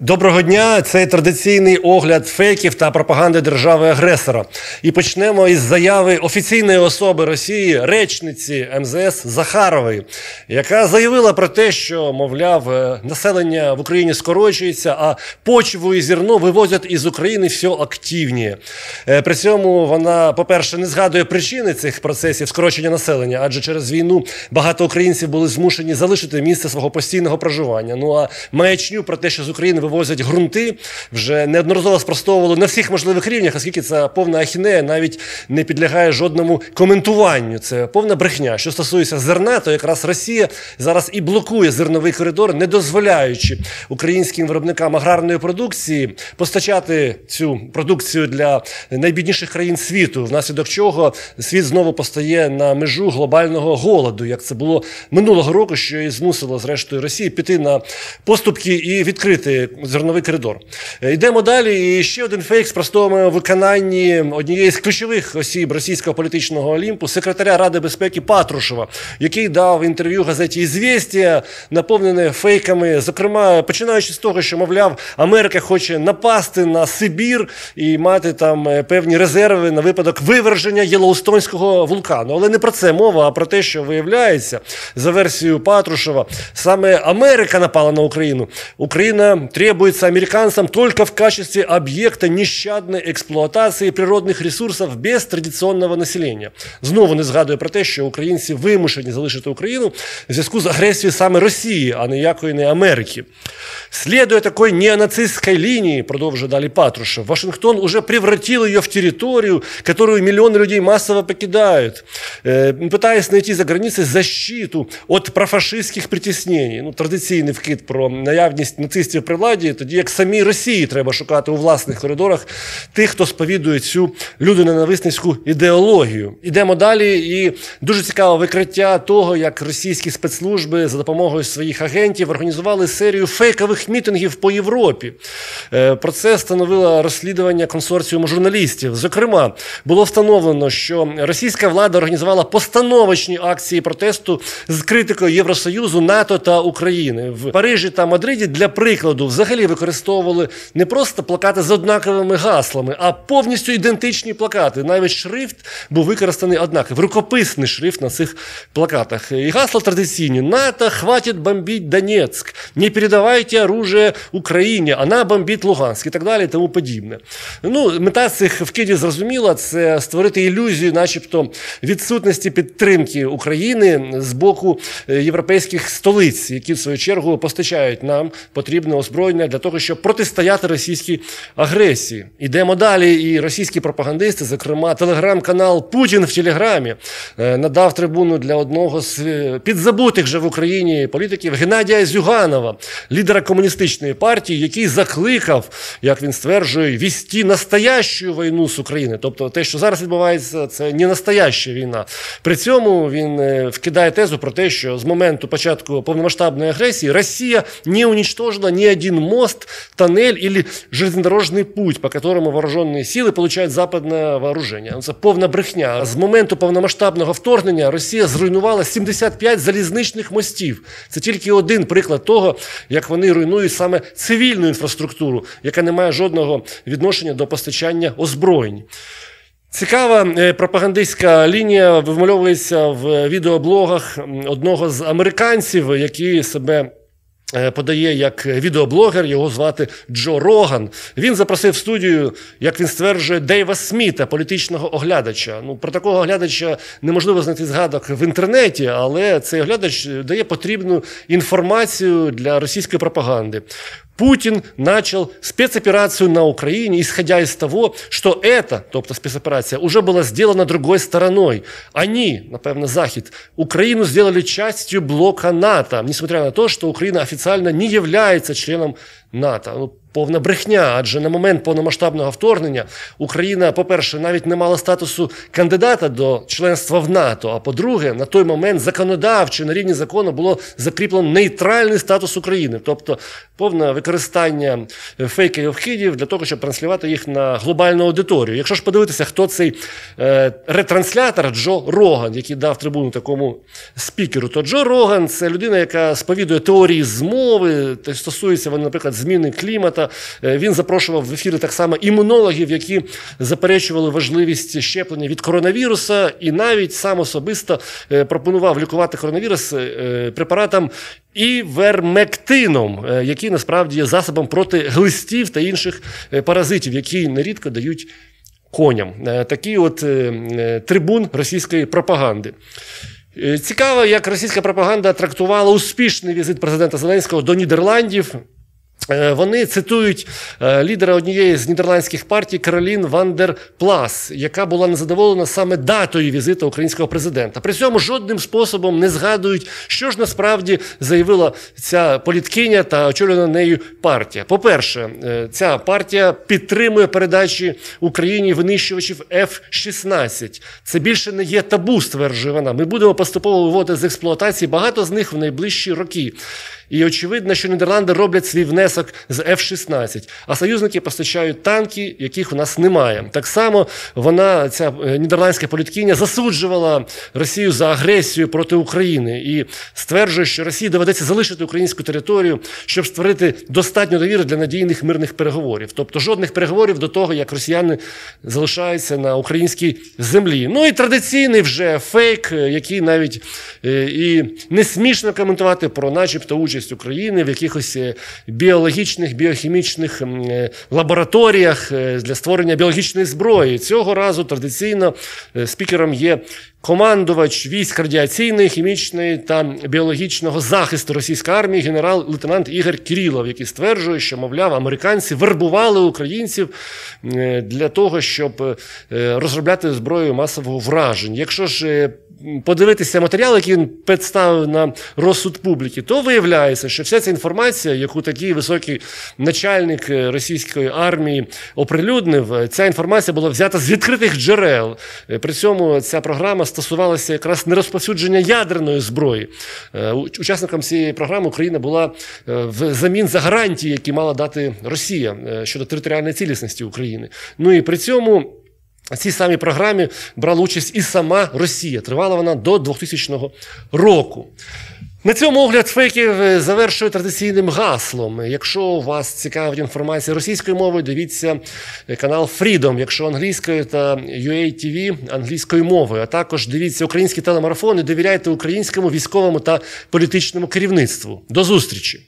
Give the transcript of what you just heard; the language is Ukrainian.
Доброго дня, це традиційний огляд фейків та пропаганди держави-агресора. І почнемо із заяви офіційної особи Росії, речниці МЗС Захарової, яка заявила про те, що, мовляв, е, населення в Україні скорочується, а почву і зерно вивозять із України все активніше. При цьому вона, по-перше, не згадує причини цих процесів скорочення населення, адже через війну багато українців були змушені залишити місце свого постійного проживання. Ну а маячню про те, що з України вивозять ґрунти, вже неодноразово спростовували на всіх можливих рівнях, оскільки це повна ахінея навіть не підлягає жодному коментуванню. Це повна брехня. Що стосується зерна, то якраз Росія зараз і блокує зерновий коридор, не дозволяючи українським виробникам аграрної продукції постачати цю продукцію для найбідніших країн світу, внаслідок чого світ знову постає на межу глобального голоду, як це було минулого року, що і змусило зрештою Росії піти на поступки і відкрити зерновий коридор. Е, йдемо далі. І ще один фейк з простому виконанні однієї з ключових осіб російського політичного олімпу, секретаря Ради безпеки Патрушева, який дав інтерв'ю газеті «Ізвєстія», наповнене фейками, зокрема починаючи з того, що мовляв, Америка хоче напасти на Сибір і мати там е, певні резерви на випадок виверження Єлоустонського вулкану. Але не про це мова, а про те, що виявляється за версією Патрушева, саме Америка напала на Україну. Україна требуется американцам только в качестве объекта нещадной експлуатації природних ресурсів без традиційного населення. Знову не згадую про те, що українці вимушені залишити Україну в зв'язку з агресією саме Росії, а ніякої не Америки. Следуя такой неонацистской линии, продолжил далі Патрушев, Вашингтон уже превратил ее в территорию, которую миллионы людей массово покидают, э, пытаясь найти за границей защиту от профашистських притіснень. Ну, Традиційний вкид про наявність нацистів при владі, тоді як самій Росії треба шукати у власних коридорах тих, хто сповідує цю людоненависницьку ідеологію. Ідемо далі, і дуже цікаве викриття того, як російські спецслужби за допомогою своїх агентів організували серію фейкових мітингів по Європі. Е, про це становило розслідування консорціуму журналістів. Зокрема, було встановлено, що російська влада організувала постановочні акції протесту з критикою Євросоюзу, НАТО та України в Парижі та Мадриді для прикладу взагалі використовували не просто плакати з однаковими гаслами, а повністю ідентичні плакати. Навіть шрифт був використаний однаковий, рукописний шрифт на цих плакатах. І гасла традиційні: НАТО хватить бомбить Донецьк, не передавайте оружие Україні, вона бомбить Луганськ і так далі, тому подібне. Ну, Мета цих вкидів зрозуміла це створити ілюзію, начебто, відсутності підтримки України з боку е, європейських столиць, які в свою чергу постачають нам потрібне озброєння для того, щоб протистояти російській агресії. Ідемо далі. І російські пропагандисти, зокрема, телеграм-канал Путін в Телеграмі, е, надав трибуну для одного з е, підзабутих вже в Україні політиків Геннадія Зюганова, лідера комуністичної партії, який закликав, як він стверджує, вісті настоящу війну з України. Тобто, те, що зараз відбувається, це не настояща війна. При цьому він е, вкидає тезу про те, що з моменту початку повномасштабної агресії Росія не уничтожила ні один мост, тоннель или железнодорожний путь, по которому вооружені сили получають западне вооруження. Це повна брехня. З моменту повномасштабного вторгнення Росія зруйнувала 75 залізничних мостів. Це тільки один приклад того, як вони руйнують саме цивільну інфраструктуру, яка не має жодного відношення до постачання озброєнь. Цікава е, пропагандистська лінія вимальовується в відеоблогах одного з американців, які себе подає як відеоблогер, його звати Джо Роган. Він запросив в студію, як він стверджує, Дейва Сміта, політичного оглядача. Ну про такого оглядача неможливо знайти згадок в інтернеті, але цей оглядач дає потрібну інформацію для російської пропаганди. Путин начал спецоперацию на Украине, исходя из того, что это, тобто спецоперация, уже была сделана другой стороной. Они, напевно, Захід, Украину сделали частью блока НАТО, несмотря на то, что Украина официально не является членом НАТО. Ну, повна брехня, адже на момент повномасштабного вторгнення Україна, по-перше, навіть не мала статусу кандидата до членства в НАТО. А по-друге, на той момент законодавчо на рівні закону було закріплено нейтральний статус України, тобто повне використання фейків вхідів для того, щоб транслювати їх на глобальну аудиторію. Якщо ж подивитися, хто цей е, ретранслятор Джо Роган, який дав трибуну такому спікеру, то Джо Роган це людина, яка сповідує теорії змови, стосується вони, наприклад, зміни клімата. Е, він запрошував в ефіри так само імунологів, які заперечували важливість щеплення від коронавіруса, і навіть сам особисто е, пропонував лікувати коронавірус препаратом івермектином, який насправді є засобом проти глистів та інших паразитів, які нерідко дають коням. Такий от трибун російської пропаганди. Е, цікаво, як російська пропаганда трактувала успішний візит президента Зеленського до Нідерландів. Е, вони цитують е, лідера однієї з нідерландських партій Каролін Вандер Плас, яка була незадоволена саме датою візиту українського президента. При цьому жодним способом не згадують, що ж насправді заявила ця політкиня та очолювана нею партія. По-перше, е, ця партія підтримує передачі Україні винищувачів F-16. Це більше не є табу, стверджує вона. Ми будемо поступово виводити з експлуатації багато з них в найближчі роки. І очевидно, що Нідерланди роблять свій внесок з F-16, а союзники постачають танки, яких у нас немає. Так само вона, ця е, нідерландська політкиня, засуджувала Росію за агресію проти України і стверджує, що Росії доведеться залишити українську територію, щоб створити достатньо довіри для надійних мирних переговорів. Тобто жодних переговорів до того, як росіяни залишаються на українській землі. Ну і традиційний вже фейк, е, який навіть е, і не смішно коментувати про, начебто, участь України в якихось е, біологічних, біохімічних е, лабораторіях е, для створення біологічної зброї. Цього разу традиційно спікером є. Командувач військ радіаційної, хімічної та біологічного захисту російської армії генерал-лейтенант Ігор Кірілов, який стверджує, що, мовляв, американці вербували українців для того, щоб розробляти зброю масового вражень. Якщо ж подивитися матеріал, який він представив на розсуд публіки, то виявляється, що вся ця інформація, яку такий високий начальник е, російської армії оприлюднив, е, ця інформація була взята з відкритих джерел. Е, при цьому ця програма стосувалася якраз нерозповсюдження ядерної зброї. Учасникам цієї програми Україна була в замін за гарантії, які мала дати Росія щодо територіальної цілісності України. Ну і при цьому. В цій самій програмі брала участь і сама Росія. Тривала вона до 2000 року. На цьому огляд фейків е, завершує традиційним гаслом. Якщо вас цікавить інформація російською мовою, дивіться е, канал Freedom, якщо англійською та UATV англійською мовою. А також дивіться українські телемарафони, довіряйте українському військовому та політичному керівництву. До зустрічі!